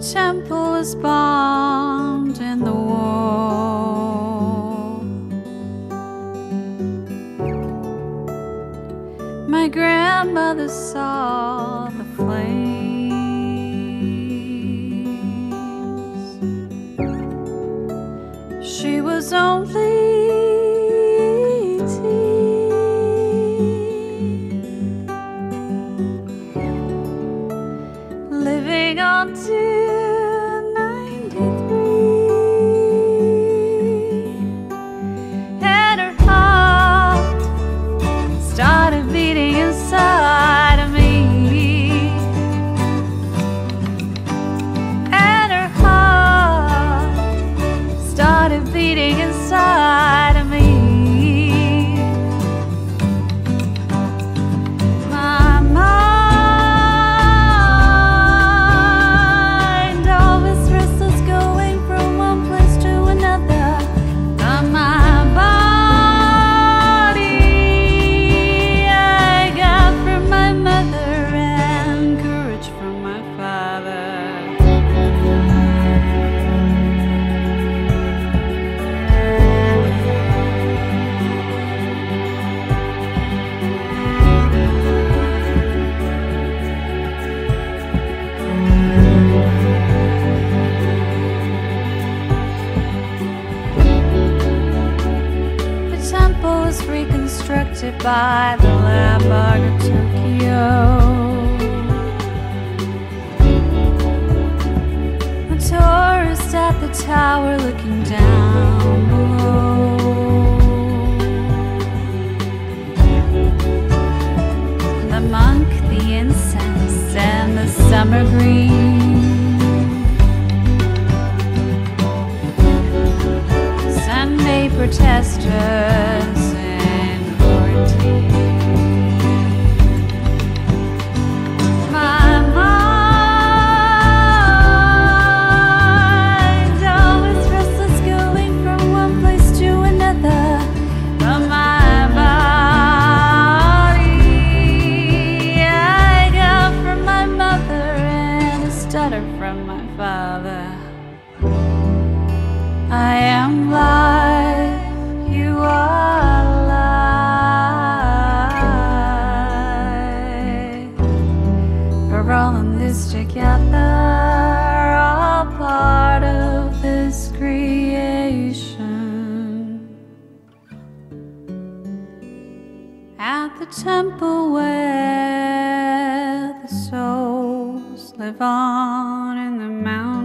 temple was bombed in the war. My grandmother saw the flames. She was only 18, living on to beating inside was reconstructed by the Lamberg of Tokyo. A tourist at the tower looking down below. The monk, the incense, and the summer green. Sunday protesters at the temple where the souls live on in the mountains.